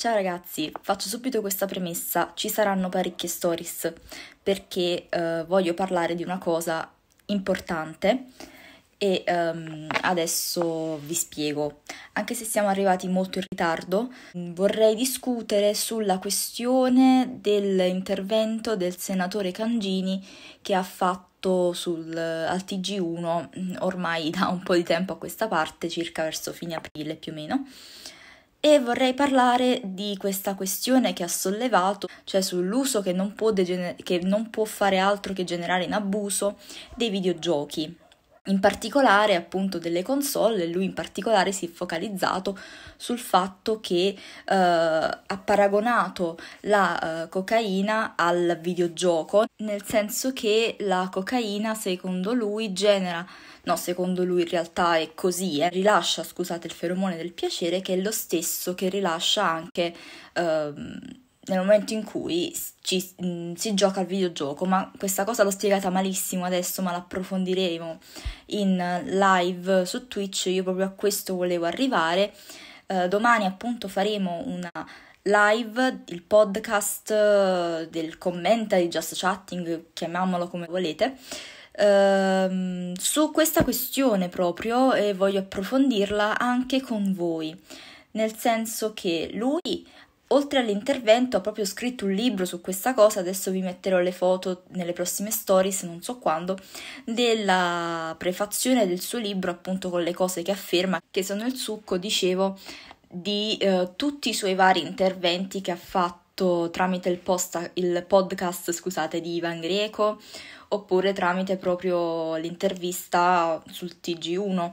Ciao ragazzi, faccio subito questa premessa, ci saranno parecchie stories perché eh, voglio parlare di una cosa importante e um, adesso vi spiego. Anche se siamo arrivati molto in ritardo, vorrei discutere sulla questione dell'intervento del senatore Cangini che ha fatto sul, al TG1 ormai da un po' di tempo a questa parte, circa verso fine aprile più o meno. E vorrei parlare di questa questione che ha sollevato, cioè sull'uso che non può, degener- che non può fare altro che generare in abuso dei videogiochi. In particolare appunto delle console, lui in particolare si è focalizzato sul fatto che eh, ha paragonato la eh, cocaina al videogioco, nel senso che la cocaina secondo lui genera, no secondo lui in realtà è così, eh, rilascia scusate il feromone del piacere che è lo stesso che rilascia anche... Eh, nel momento in cui ci, mh, si gioca al videogioco, ma questa cosa l'ho spiegata malissimo adesso, ma l'approfondiremo in live su Twitch, io proprio a questo volevo arrivare. Uh, domani appunto faremo una live, il podcast uh, del commenta di Just Chatting, chiamiamolo come volete. Uh, su questa questione proprio e voglio approfondirla anche con voi, nel senso che lui Oltre all'intervento ha proprio scritto un libro su questa cosa, adesso vi metterò le foto nelle prossime stories, non so quando, della prefazione del suo libro appunto con le cose che afferma, che sono il succo, dicevo, di eh, tutti i suoi vari interventi che ha fatto tramite il, post, il podcast scusate, di Ivan Greco oppure tramite proprio l'intervista sul TG1.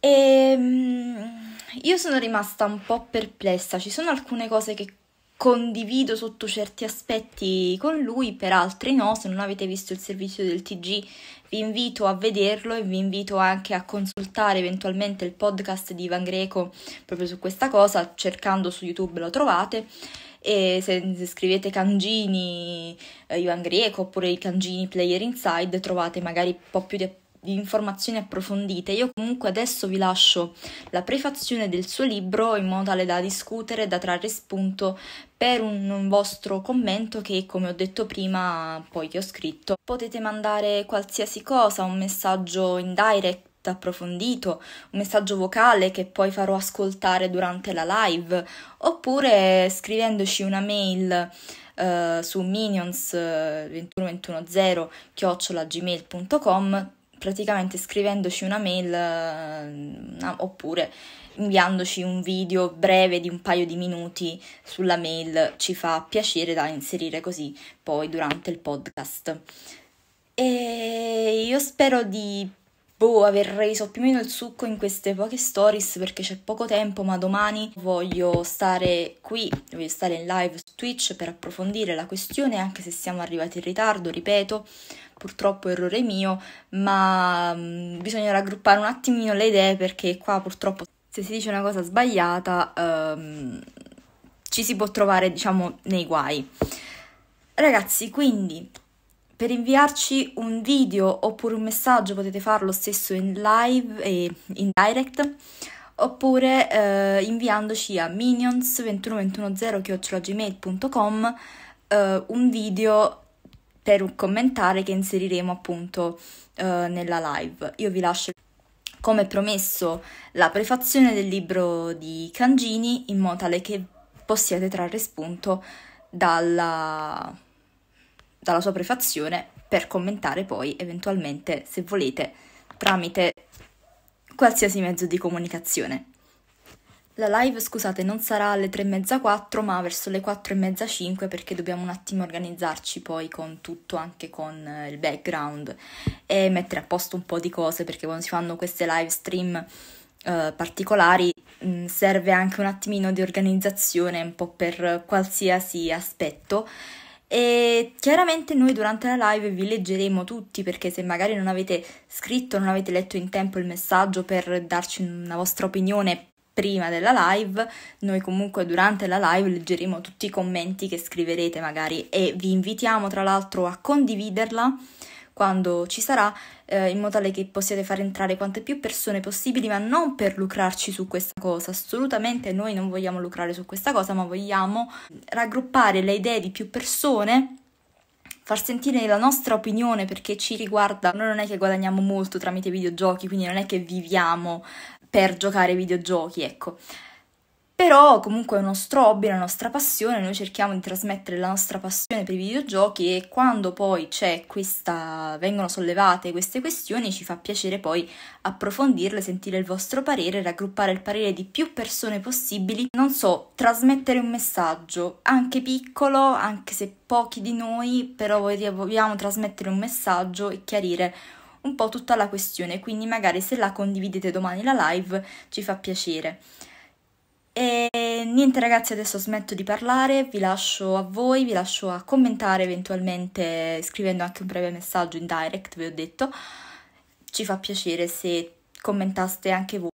E ehm, io sono rimasta un po' perplessa, ci sono alcune cose che condivido sotto certi aspetti con lui, per altri no, se non avete visto il servizio del TG vi invito a vederlo e vi invito anche a consultare eventualmente il podcast di Ivan Greco proprio su questa cosa, cercando su YouTube lo trovate e se, scrivete Cangini eh, Ivan Greco oppure i Cangini Player Inside trovate magari un po' più di di informazioni approfondite. Io comunque adesso vi lascio la prefazione del suo libro in modo tale da discutere, da trarre spunto per un, un vostro commento che come ho detto prima poi che ho scritto potete mandare qualsiasi cosa, un messaggio in direct approfondito, un messaggio vocale che poi farò ascoltare durante la live, oppure scrivendoci una mail uh, su minions 21210 chiocciolagmail.com praticamente scrivendoci una mail uh, oppure inviandoci un video breve di un paio di minuti sulla mail ci fa piacere da inserire così poi durante il podcast. E io spero di boh, aver reso più o meno il succo in queste poche stories perché c'è poco tempo, ma domani voglio stare qui, voglio stare in live su Twitch per approfondire la questione, anche se siamo arrivati in ritardo, ripeto, purtroppo errore mio, ma mm, bisogna raggruppare un attimino le idee perché qua purtroppo se si dice una cosa sbagliata um, ci si può trovare diciamo nei guai. Ragazzi, quindi per inviarci un video oppure un messaggio potete farlo stesso in live e in direct oppure eh, inviandoci a minions 21210 eh, un video per un commentare che inseriremo appunto uh, nella live. Io vi lascio come promesso la prefazione del libro di Cangini in modo tale che possiate trarre spunto dalla, dalla sua prefazione per commentare poi eventualmente se volete tramite qualsiasi mezzo di comunicazione. La live, scusate, non sarà alle 3 e mezza 4, ma verso le 4 e mezza 5 perché dobbiamo un attimo organizzarci poi con tutto, anche con eh, il background e mettere a posto un po' di cose perché quando si fanno queste live stream eh, particolari mh, mm, serve anche un attimino di organizzazione un po' per qualsiasi aspetto. E chiaramente noi durante la live vi leggeremo tutti perché se magari non avete scritto, non avete letto in tempo il messaggio per darci una vostra opinione prima della live, noi comunque durante la live leggeremo tutti i commenti che scriverete magari e vi invitiamo tra l'altro a condividerla quando ci sarà, eh, in modo tale che possiate far entrare quante più persone possibili, ma non per lucrarci su questa cosa, assolutamente noi non vogliamo lucrare su questa cosa, ma vogliamo raggruppare le idee di più persone far sentire la nostra opinione perché ci riguarda, noi non è che guadagniamo molto tramite videogiochi, quindi non è che viviamo per giocare ai videogiochi, ecco. Però comunque è il nostro hobby, la nostra passione, noi cerchiamo di trasmettere la nostra passione per i videogiochi e quando poi c'è questa, vengono sollevate queste questioni ci fa piacere poi approfondirle, sentire il vostro parere, raggruppare il parere di più persone possibili, non so, trasmettere un messaggio, anche piccolo, anche se pochi di noi, però vogliamo trasmettere un messaggio e chiarire un po' tutta la questione, quindi magari se la condividete domani la live ci fa piacere. E niente ragazzi, adesso smetto di parlare, vi lascio a voi, vi lascio a commentare eventualmente scrivendo anche un breve messaggio in direct, vi ho detto. Ci fa piacere se commentaste anche voi.